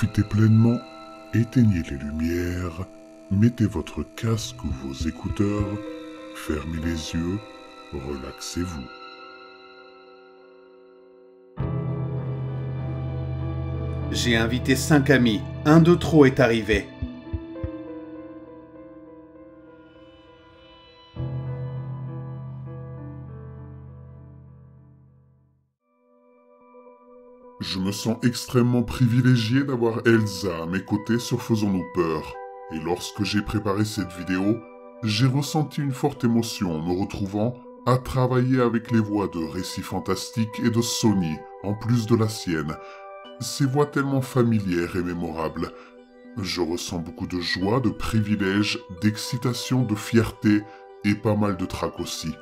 profitez pleinement, éteignez les lumières, mettez votre casque ou vos écouteurs, fermez les yeux, relaxez-vous. J'ai invité cinq amis, un de trop est arrivé. Je me sens extrêmement privilégié d'avoir Elsa à mes côtés sur Faisons-nous peur. Et lorsque j'ai préparé cette vidéo, j'ai ressenti une forte émotion en me retrouvant à travailler avec les voix de Récits Fantastiques et de Sony, en plus de la sienne. Ces voix tellement familières et mémorables. Je ressens beaucoup de joie, de privilège, d'excitation, de fierté et pas mal de trac aussi.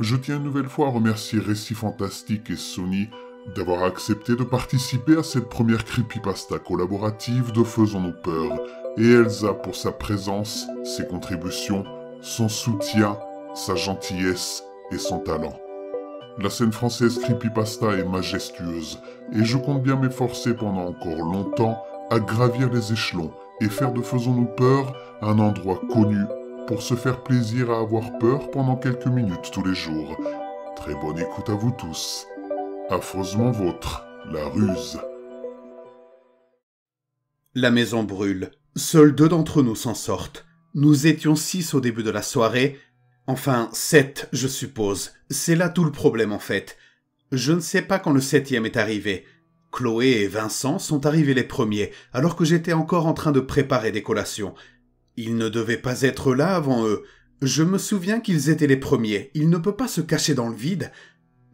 Je tiens une nouvelle fois à remercier Récits Fantastiques et Sony d'avoir accepté de participer à cette première creepypasta collaborative de Faisons-nous peur, et Elsa pour sa présence, ses contributions, son soutien, sa gentillesse et son talent. La scène française creepypasta est majestueuse, et je compte bien m'efforcer pendant encore longtemps à gravir les échelons et faire de Faisons-nous peur un endroit connu pour se faire plaisir à avoir peur pendant quelques minutes tous les jours. Très bonne écoute à vous tous. Affreusement vôtre, la ruse. La maison brûle. Seuls deux d'entre nous s'en sortent. Nous étions six au début de la soirée. Enfin, sept, je suppose. C'est là tout le problème, en fait. Je ne sais pas quand le septième est arrivé. Chloé et Vincent sont arrivés les premiers, alors que j'étais encore en train de préparer des collations. Ils ne devaient pas être là avant eux. Je me souviens qu'ils étaient les premiers. Il ne peut pas se cacher dans le vide.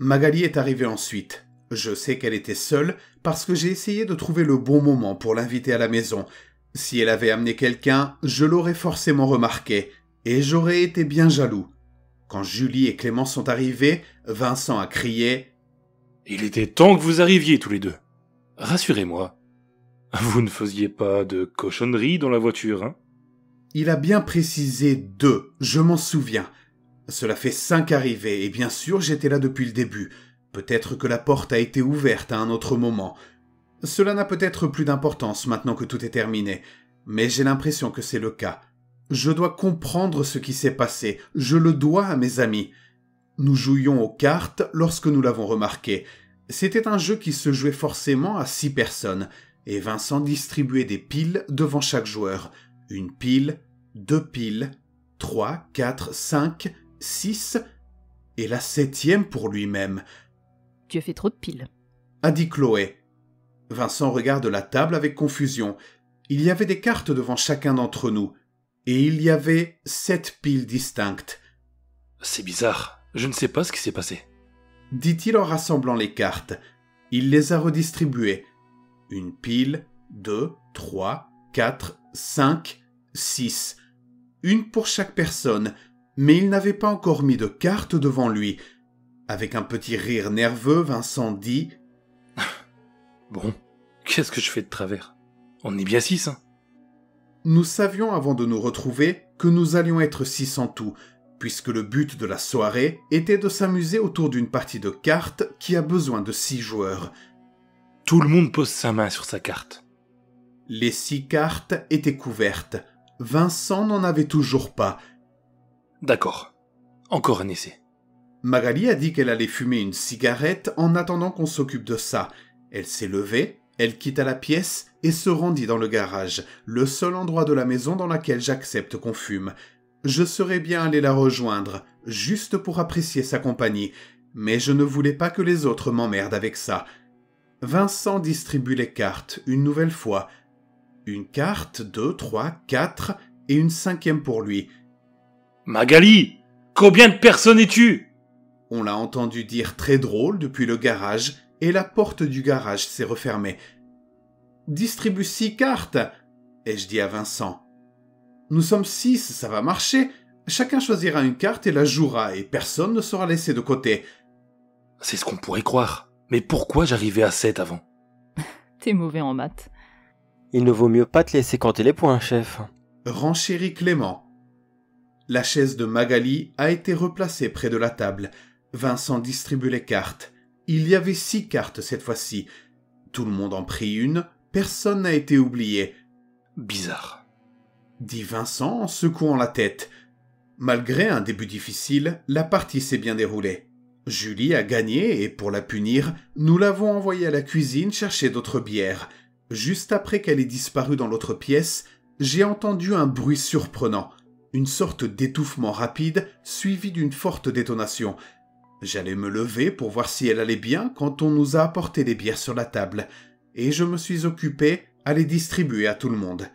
Magali est arrivée ensuite. Je sais qu'elle était seule parce que j'ai essayé de trouver le bon moment pour l'inviter à la maison. Si elle avait amené quelqu'un, je l'aurais forcément remarqué, et j'aurais été bien jaloux. Quand Julie et Clément sont arrivés, Vincent a crié Il était temps que vous arriviez tous les deux. Rassurez-moi. Vous ne faisiez pas de cochonnerie dans la voiture, hein? Il a bien précisé deux, je m'en souviens. Cela fait cinq arrivées, et bien sûr j'étais là depuis le début. Peut-être que la porte a été ouverte à un autre moment. Cela n'a peut-être plus d'importance maintenant que tout est terminé, mais j'ai l'impression que c'est le cas. Je dois comprendre ce qui s'est passé, je le dois à mes amis. Nous jouions aux cartes lorsque nous l'avons remarqué. C'était un jeu qui se jouait forcément à six personnes, et Vincent distribuait des piles devant chaque joueur. Une pile, deux piles, trois, quatre, cinq, six, et la septième pour lui-même, Tu as fait trop de piles. a dit Chloé. Vincent regarde la table avec confusion. Il y avait des cartes devant chacun d'entre nous, et il y avait sept piles distinctes, C'est bizarre. Je ne sais pas ce qui s'est passé. dit-il en rassemblant les cartes. Il les a redistribuées. Une pile, deux, trois, quatre, cinq, six. Une pour chaque personne, mais il n'avait pas encore mis de cartes devant lui. Avec un petit rire nerveux, Vincent dit Bon, qu'est-ce que je fais de travers? On est bien six, hein Nous savions avant de nous retrouver que nous allions être six en tout, puisque le but de la soirée était de s'amuser autour d'une partie de cartes qui a besoin de six joueurs. Tout le monde pose sa main sur sa carte. Les six cartes étaient couvertes. Vincent n'en avait toujours pas. D'accord. Encore un essai. Magali a dit qu'elle allait fumer une cigarette en attendant qu'on s'occupe de ça. Elle s'est levée, elle quitta la pièce et se rendit dans le garage, le seul endroit de la maison dans lequel j'accepte qu'on fume. Je serais bien allé la rejoindre, juste pour apprécier sa compagnie, mais je ne voulais pas que les autres m'emmerdent avec ça. Vincent distribue les cartes une nouvelle fois. Une carte, deux, trois, quatre, et une cinquième pour lui. Magali Combien de personnes es-tu? On l'a entendu dire très drôle depuis le garage, et la porte du garage s'est refermée. Distribue six cartes ai-je dit à Vincent. Nous sommes six, ça va marcher. Chacun choisira une carte et la jouera, et personne ne sera laissé de côté. C'est ce qu'on pourrait croire. Mais pourquoi j'arrivais à 7 avant? T'es mauvais en maths. Il ne vaut mieux pas te laisser compter les points, chef. Renchérit Clément. La chaise de Magali a été replacée près de la table. Vincent distribue les cartes. Il y avait six cartes cette fois-ci. Tout le monde en prit une, Personne n'a été oublié, Bizarre. dit Vincent en secouant la tête. Malgré un début difficile, la partie s'est bien déroulée. Julie a gagné et pour la punir, nous l'avons envoyée à la cuisine chercher d'autres bières. Juste après qu'elle ait disparu dans l'autre pièce, j'ai entendu un bruit surprenant, une sorte d'étouffement rapide suivi d'une forte détonation. J'allais me lever pour voir si elle allait bien quand on nous a apporté des bières sur la table, et je me suis occupé à les distribuer à tout le monde.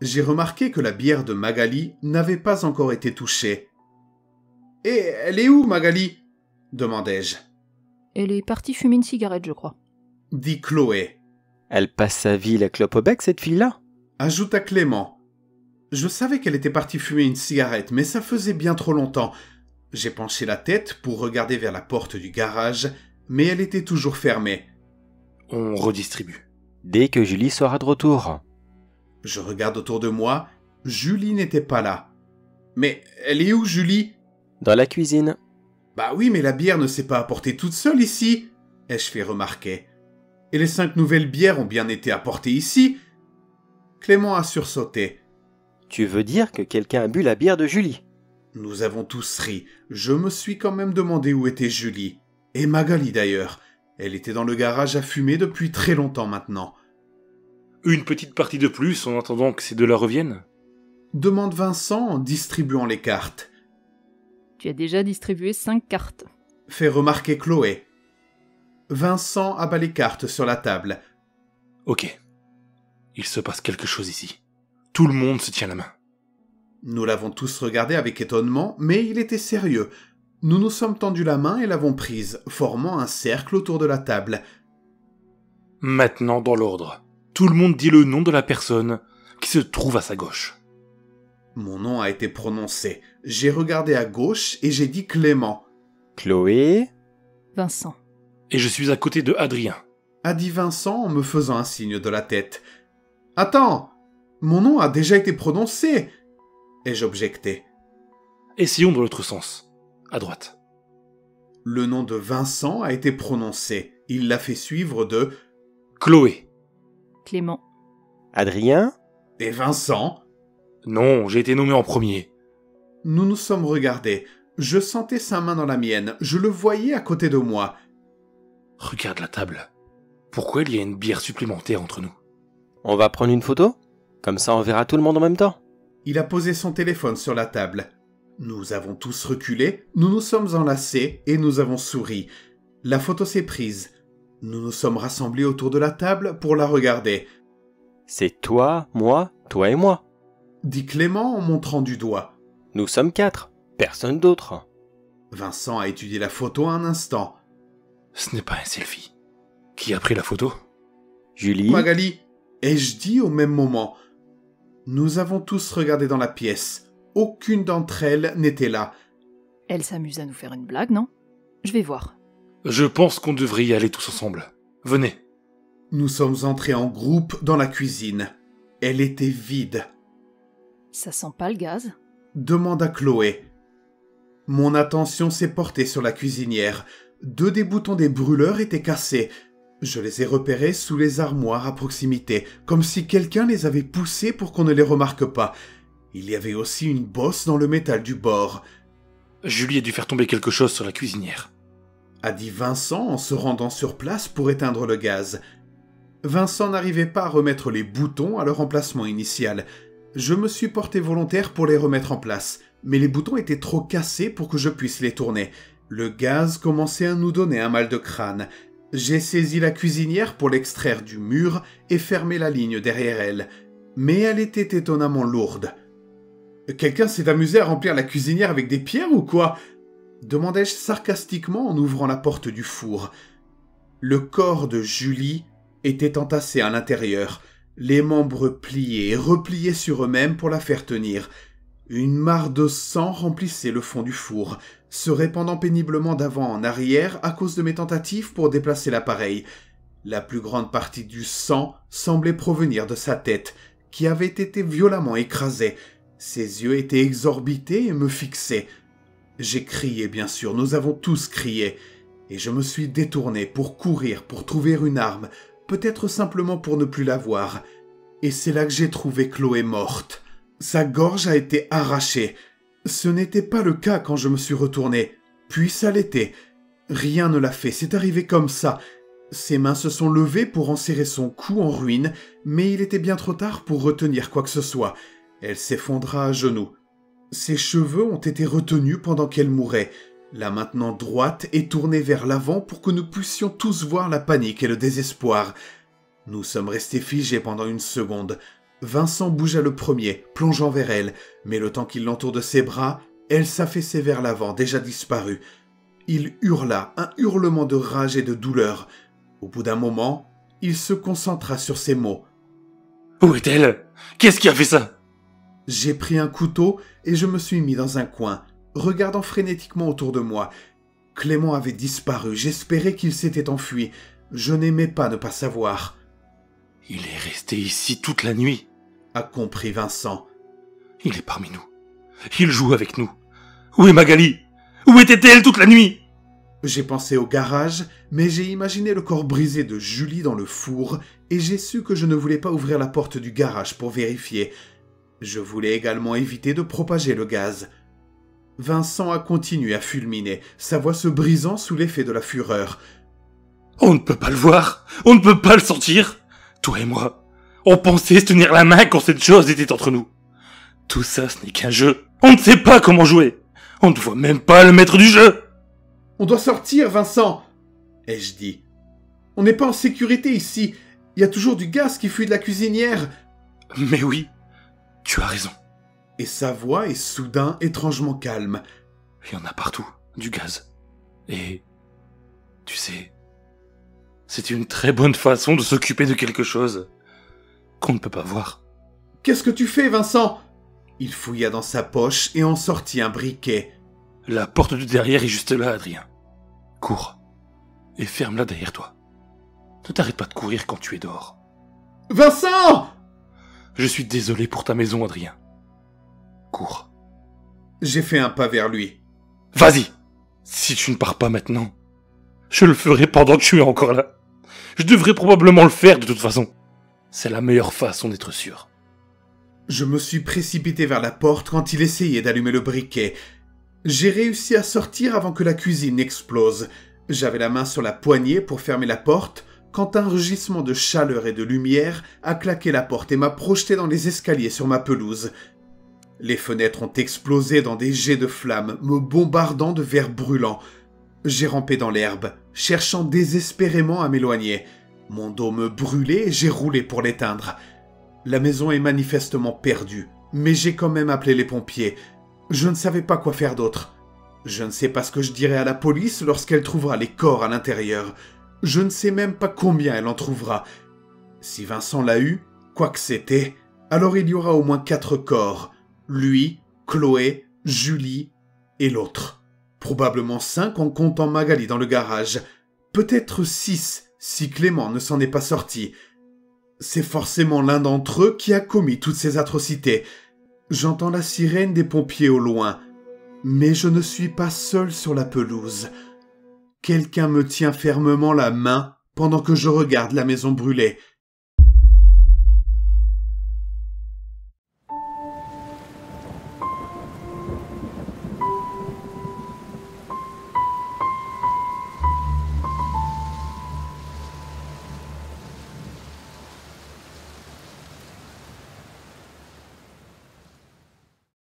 J'ai remarqué que la bière de Magali n'avait pas encore été touchée. Et elle est où, Magali? demandai-je. Elle est partie fumer une cigarette, je crois. Dit Chloé. Elle passe sa vie la clope au bec, cette fille-là Ajouta Clément. Je savais qu'elle était partie fumer une cigarette, mais ça faisait bien trop longtemps. J'ai penché la tête pour regarder vers la porte du garage, mais elle était toujours fermée. On redistribue. Dès que Julie sera de retour. Je regarde autour de moi. Julie n'était pas là. Mais elle est où, Julie? Dans la cuisine. Bah oui, mais la bière ne s'est pas apportée toute seule ici, ai-je fait remarquer. Et les cinq nouvelles bières ont bien été apportées ici. Clément a sursauté. Tu veux dire que quelqu'un a bu la bière de Julie? Nous avons tous ri. Je me suis quand même demandé où était Julie. Et Magali d'ailleurs. Elle était dans le garage à fumer depuis très longtemps maintenant. Une petite partie de plus en attendant que ces deux-là reviennent? Demande Vincent en distribuant les cartes. Tu as déjà distribué cinq cartes. Fait remarquer Chloé. Vincent abat les cartes sur la table. Ok. Il se passe quelque chose ici. Tout le monde se tient la main. Nous l'avons tous regardé avec étonnement, mais il était sérieux. Nous nous sommes tendus la main et l'avons prise, formant un cercle autour de la table. Maintenant dans l'ordre. Tout le monde dit le nom de la personne qui se trouve à sa gauche. Mon nom a été prononcé. J'ai regardé à gauche et j'ai dit Clément. Chloé Vincent. Et je suis à côté de Adrien. A dit Vincent en me faisant un signe de la tête. Attends Mon nom a déjà été prononcé ai-je objecté? Essayons dans l'autre sens. À droite. Le nom de Vincent a été prononcé. Il l'a fait suivre de Chloé. Clément. Adrien? Et Vincent? Non, j'ai été nommé en premier. Nous nous sommes regardés. Je sentais sa main dans la mienne. Je le voyais à côté de moi. Regarde la table. Pourquoi il y a une bière supplémentaire entre nous? On va prendre une photo? Comme ça on verra tout le monde en même temps. Il a posé son téléphone sur la table. Nous avons tous reculé, nous nous sommes enlacés et nous avons souri. La photo s'est prise. Nous nous sommes rassemblés autour de la table pour la regarder, C'est toi, moi, toi et moi. dit Clément en montrant du doigt. Nous sommes quatre. Personne d'autre. Vincent a étudié la photo un instant. Ce n'est pas un selfie. Qui a pris la photo? Julie Magali, ai-je dit au même moment? Nous avons tous regardé dans la pièce. Aucune d'entre elles n'était là. Elle s'amuse à nous faire une blague, non? Je vais voir. Je pense qu'on devrait y aller tous ensemble. Venez. Nous sommes entrés en groupe dans la cuisine. Elle était vide. Ça sent pas le gaz? Demanda Chloé. Mon attention s'est portée sur la cuisinière. Deux des boutons des brûleurs étaient cassés. Je les ai repérés sous les armoires à proximité, comme si quelqu'un les avait poussés pour qu'on ne les remarque pas. Il y avait aussi une bosse dans le métal du bord, Julie a dû faire tomber quelque chose sur la cuisinière. a dit Vincent en se rendant sur place pour éteindre le gaz. Vincent n'arrivait pas à remettre les boutons à leur emplacement initial. Je me suis porté volontaire pour les remettre en place, mais les boutons étaient trop cassés pour que je puisse les tourner. Le gaz commençait à nous donner un mal de crâne. J'ai saisi la cuisinière pour l'extraire du mur et fermer la ligne derrière elle. Mais elle était étonnamment lourde. Quelqu'un s'est amusé à remplir la cuisinière avec des pierres ou quoi? demandai-je sarcastiquement en ouvrant la porte du four. Le corps de Julie était entassé à l'intérieur, les membres pliés et repliés sur eux-mêmes pour la faire tenir. Une mare de sang remplissait le fond du four, se répandant péniblement d'avant en arrière à cause de mes tentatives pour déplacer l'appareil. La plus grande partie du sang semblait provenir de sa tête, qui avait été violemment écrasée. Ses yeux étaient exorbités et me fixaient. J'ai crié, bien sûr, nous avons tous crié, et je me suis détourné pour courir, pour trouver une arme, peut-être simplement pour ne plus la voir. Et c'est là que j'ai trouvé Chloé morte. Sa gorge a été arrachée. Ce n'était pas le cas quand je me suis retourné. Puis ça l'était. Rien ne l'a fait, c'est arrivé comme ça. Ses mains se sont levées pour enserrer son cou en ruine, mais il était bien trop tard pour retenir quoi que ce soit. Elle s'effondra à genoux. Ses cheveux ont été retenus pendant qu'elle mourait, la maintenant droite et tournée vers l'avant pour que nous puissions tous voir la panique et le désespoir. Nous sommes restés figés pendant une seconde. Vincent bougea le premier, plongeant vers elle, mais le temps qu'il l'entoure de ses bras, elle s'affaissait vers l'avant, déjà disparue. Il hurla, un hurlement de rage et de douleur. Au bout d'un moment, il se concentra sur ces mots. Où est-elle? Qu'est-ce qui a fait ça? J'ai pris un couteau et je me suis mis dans un coin, regardant frénétiquement autour de moi. Clément avait disparu, j'espérais qu'il s'était enfui. Je n'aimais pas ne pas savoir. Il est resté ici toute la nuit, a compris Vincent. Il est parmi nous. Il joue avec nous. Où est Magali? Où était-elle toute la nuit? J'ai pensé au garage, mais j'ai imaginé le corps brisé de Julie dans le four, et j'ai su que je ne voulais pas ouvrir la porte du garage pour vérifier. Je voulais également éviter de propager le gaz. Vincent a continué à fulminer, sa voix se brisant sous l'effet de la fureur. On ne peut pas le voir, on ne peut pas le sentir. Toi et moi, on pensait se tenir la main quand cette chose était entre nous. Tout ça, ce n'est qu'un jeu. On ne sait pas comment jouer. On ne voit même pas le maître du jeu. On doit sortir, Vincent, ai-je dit? On n'est pas en sécurité ici. Il y a toujours du gaz qui fuit de la cuisinière. Mais oui, tu as raison. Et sa voix est soudain étrangement calme. Il y en a partout, du gaz. Et... Tu sais... C'est une très bonne façon de s'occuper de quelque chose qu'on ne peut pas voir. Qu'est-ce que tu fais, Vincent? Il fouilla dans sa poche et en sortit un briquet. La porte du derrière est juste là, Adrien. Cours. Et ferme-la derrière toi. Ne t'arrête pas de courir quand tu es dehors. Vincent Je suis désolé pour ta maison, Adrien. Cours. J'ai fait un pas vers lui. Vas-y Si tu ne pars pas maintenant, je le ferai pendant que tu es encore là. Je devrais probablement le faire de toute façon. C'est la meilleure façon d'être sûr. Je me suis précipité vers la porte quand il essayait d'allumer le briquet. J'ai réussi à sortir avant que la cuisine explose. J'avais la main sur la poignée pour fermer la porte quand un rugissement de chaleur et de lumière a claqué la porte et m'a projeté dans les escaliers sur ma pelouse. Les fenêtres ont explosé dans des jets de flammes, me bombardant de verres brûlants. J'ai rampé dans l'herbe, cherchant désespérément à m'éloigner. Mon dos me brûlait et j'ai roulé pour l'éteindre. La maison est manifestement perdue, mais j'ai quand même appelé les pompiers. Je ne savais pas quoi faire d'autre. Je ne sais pas ce que je dirai à la police lorsqu'elle trouvera les corps à l'intérieur. Je ne sais même pas combien elle en trouvera. Si Vincent l'a eu, quoi que c'était, alors il y aura au moins quatre corps. Lui, Chloé, Julie et l'autre. Probablement cinq en comptant Magali dans le garage. Peut-être six si Clément ne s'en est pas sorti. C'est forcément l'un d'entre eux qui a commis toutes ces atrocités. J'entends la sirène des pompiers au loin. Mais je ne suis pas seul sur la pelouse. Quelqu'un me tient fermement la main pendant que je regarde la maison brûlée.